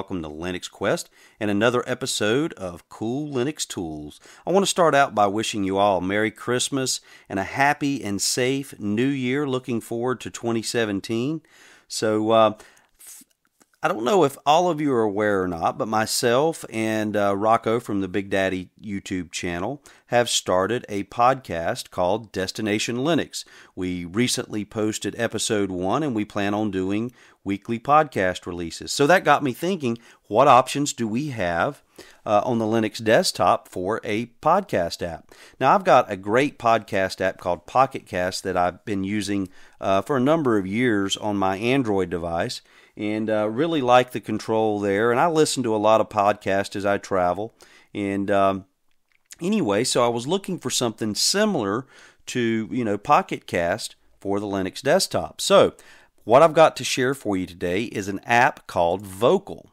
Welcome to Linux Quest and another episode of Cool Linux Tools. I want to start out by wishing you all Merry Christmas and a happy and safe New Year. Looking forward to 2017. So, uh, I don't know if all of you are aware or not, but myself and uh, Rocco from the Big Daddy YouTube channel have started a podcast called Destination Linux. We recently posted episode one and we plan on doing weekly podcast releases. So that got me thinking what options do we have uh, on the Linux desktop for a podcast app? Now, I've got a great podcast app called Pocket Cast that I've been using uh, for a number of years on my Android device and uh, really like the control there. And I listen to a lot of podcasts as I travel. And um, anyway, so I was looking for something similar to, you know, Pocket Cast for the Linux desktop. So what I've got to share for you today is an app called Vocal.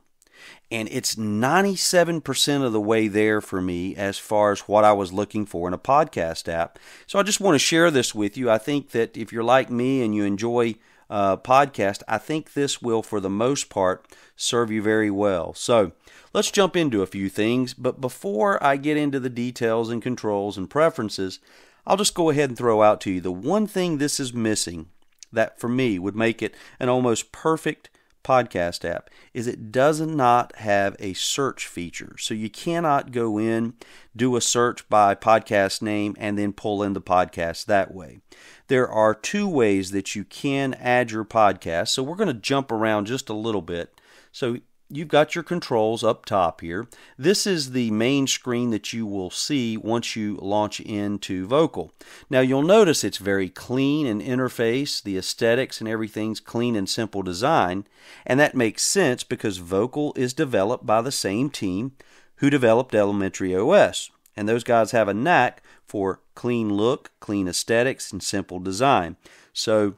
And it's 97% of the way there for me as far as what I was looking for in a podcast app. So I just want to share this with you. I think that if you're like me and you enjoy uh, podcast, I think this will, for the most part, serve you very well. So let's jump into a few things. But before I get into the details and controls and preferences, I'll just go ahead and throw out to you the one thing this is missing that for me would make it an almost perfect podcast app is it does not have a search feature. So you cannot go in, do a search by podcast name, and then pull in the podcast that way. There are two ways that you can add your podcast. So we're going to jump around just a little bit. So you've got your controls up top here. This is the main screen that you will see once you launch into Vocal. Now you'll notice it's very clean in interface, the aesthetics and everything's clean and simple design, and that makes sense because Vocal is developed by the same team who developed Elementary OS. And those guys have a knack for clean look, clean aesthetics, and simple design. So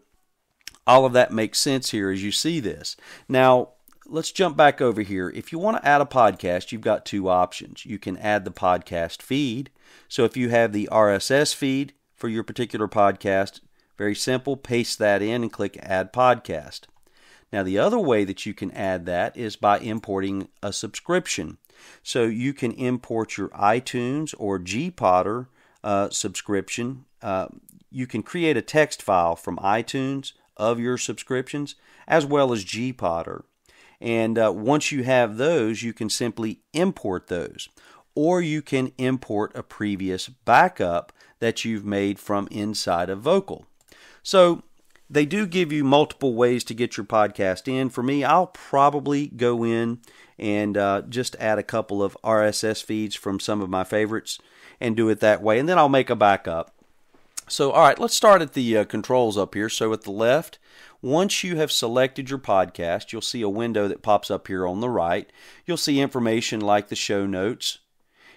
all of that makes sense here as you see this. Now, let's jump back over here. If you want to add a podcast, you've got two options. You can add the podcast feed. So if you have the RSS feed for your particular podcast, very simple, paste that in and click add podcast. Now, the other way that you can add that is by importing a subscription. So you can import your iTunes or gPodder uh, subscription. Uh, you can create a text file from iTunes of your subscriptions as well as gPodder. And uh, once you have those, you can simply import those. Or you can import a previous backup that you've made from inside of Vocal. So they do give you multiple ways to get your podcast in. For me, I'll probably go in and uh, just add a couple of RSS feeds from some of my favorites and do it that way. And then I'll make a backup. So, all right, let's start at the uh, controls up here. So, at the left, once you have selected your podcast, you'll see a window that pops up here on the right. You'll see information like the show notes,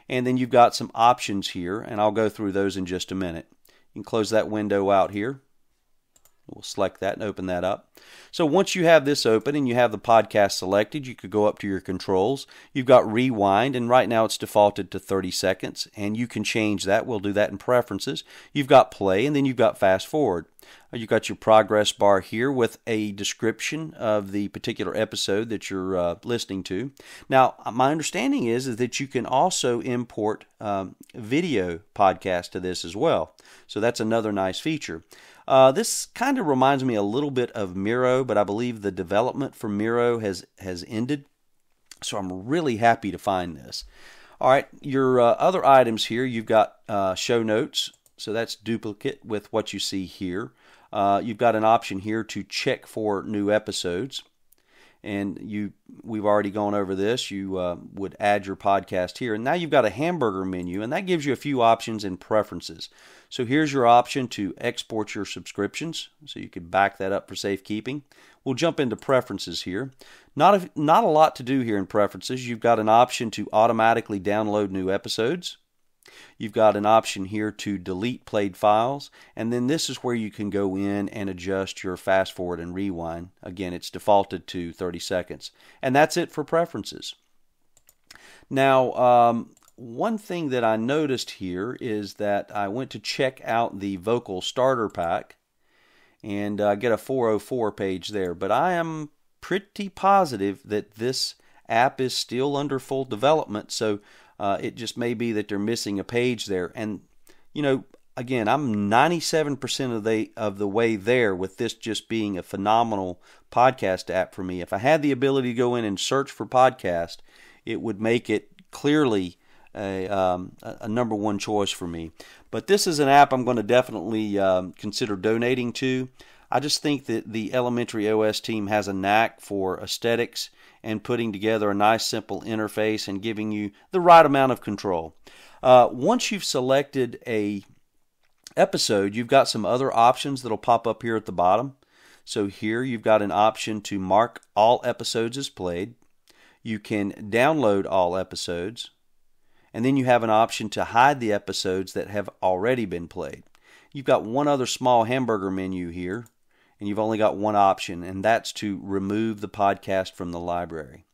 and then you've got some options here, and I'll go through those in just a minute. You can close that window out here. We'll select that and open that up. So once you have this open and you have the podcast selected, you could go up to your controls. You've got rewind, and right now it's defaulted to 30 seconds, and you can change that. We'll do that in preferences. You've got play, and then you've got fast forward. You've got your progress bar here with a description of the particular episode that you're uh, listening to. Now, my understanding is, is that you can also import um, video podcast to this as well. So that's another nice feature. Uh, this kind of reminds me a little bit of Miro, but I believe the development for Miro has has ended. So I'm really happy to find this. All right, your uh, other items here, you've got uh, show notes. So that's duplicate with what you see here. Uh, you've got an option here to check for new episodes. And you we've already gone over this. You uh, would add your podcast here. And now you've got a hamburger menu and that gives you a few options and preferences. So here's your option to export your subscriptions. So you could back that up for safekeeping. We'll jump into preferences here. Not a, not a lot to do here in preferences. You've got an option to automatically download new episodes You've got an option here to delete played files, and then this is where you can go in and adjust your fast forward and rewind. Again, it's defaulted to 30 seconds. And that's it for preferences. Now, um, one thing that I noticed here is that I went to check out the vocal starter pack and uh, get a 404 page there, but I am pretty positive that this app is still under full development, so uh, it just may be that they're missing a page there. And you know, again, I'm 97% of the of the way there with this just being a phenomenal podcast app for me. If I had the ability to go in and search for podcast, it would make it clearly a, um, a number one choice for me. But this is an app I'm going to definitely um, consider donating to. I just think that the Elementary OS team has a knack for aesthetics and putting together a nice simple interface and giving you the right amount of control. Uh, once you've selected a episode, you've got some other options that'll pop up here at the bottom. So here you've got an option to mark all episodes as played. You can download all episodes. And then you have an option to hide the episodes that have already been played. You've got one other small hamburger menu here, and you've only got one option, and that's to remove the podcast from the library.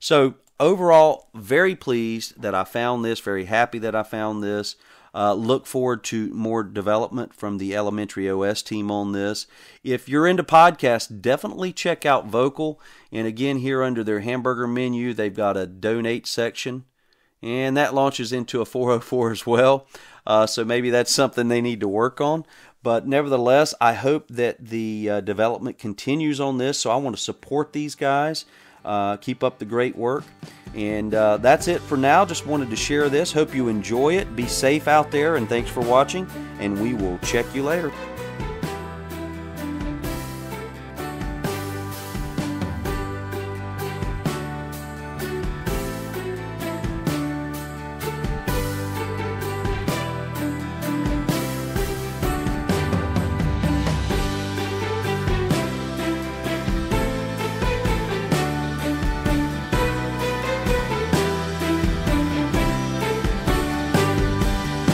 So, overall, very pleased that I found this, very happy that I found this. Uh, look forward to more development from the Elementary OS team on this. If you're into podcasts, definitely check out Vocal. And again, here under their hamburger menu, they've got a donate section, and that launches into a 404 as well. Uh, so maybe that's something they need to work on. But nevertheless, I hope that the uh, development continues on this. So I want to support these guys. Uh, keep up the great work. And uh, that's it for now. Just wanted to share this. Hope you enjoy it. Be safe out there, and thanks for watching. And we will check you later.